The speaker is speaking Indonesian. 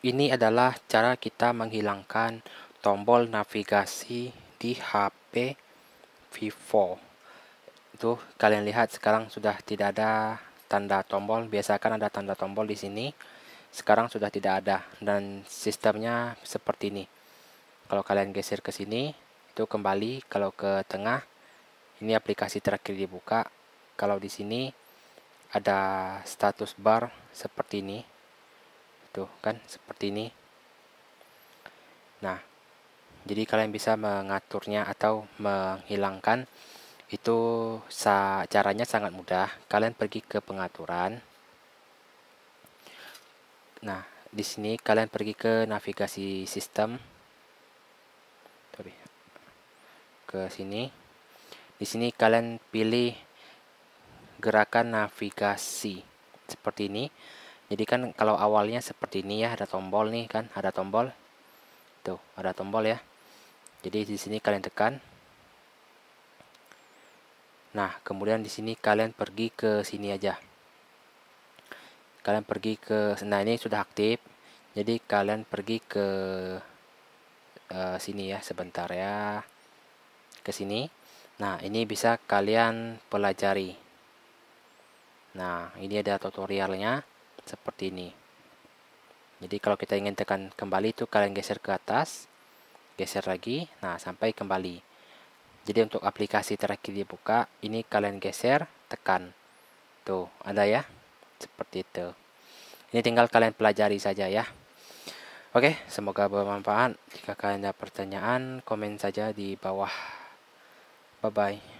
ini adalah cara kita menghilangkan tombol navigasi di HP Vivo. Itu kalian lihat sekarang sudah tidak ada tanda tombol. Biasakan ada tanda tombol di sini. Sekarang sudah tidak ada dan sistemnya seperti ini. Kalau kalian geser ke sini, itu kembali. Kalau ke tengah, ini aplikasi terakhir dibuka. Kalau di sini ada status bar seperti ini tuh kan? Seperti ini. Nah jadi kalian bisa mengaturnya atau menghilangkan itu sa caranya sangat mudah. Kalian pergi ke pengaturan. Nah di sini kalian pergi ke navigasi sistem. Ke sini. Di sini kalian pilih gerakan navigasi. Seperti ini jadi kan kalau awalnya seperti ini ya ada tombol nih kan ada tombol. Tuh ada tombol ya. Jadi di sini kalian tekan. Nah kemudian di sini kalian pergi ke sini aja. Kalian pergi ke nah ini sudah aktif. Jadi kalian pergi ke uh, sini ya sebentar ya. Ke sini. Nah ini bisa kalian pelajari. Nah ini ada tutorialnya seperti ini jadi kalau kita ingin tekan kembali itu kalian geser ke atas geser lagi nah sampai kembali jadi untuk aplikasi terakhir dibuka ini kalian geser tekan tuh ada ya seperti itu ini tinggal kalian pelajari saja ya Oke, semoga bermanfaat. Jika kalian ada pertanyaan, komen saja di bawah. Bye-bye.